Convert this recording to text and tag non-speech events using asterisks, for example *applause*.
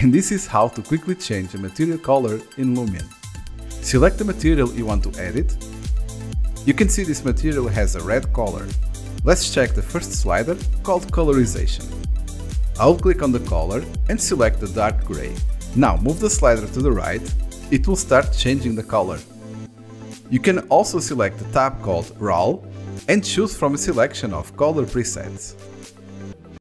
*laughs* And this is how to quickly change a material color in Lumion. Select the material you want to edit. You can see this material has a red color. Let's check the first slider called Colorization. I'll click on the color and select the dark gray. Now move the slider to the right, it will start changing the color. You can also select the tab called RAL and choose from a selection of color presets.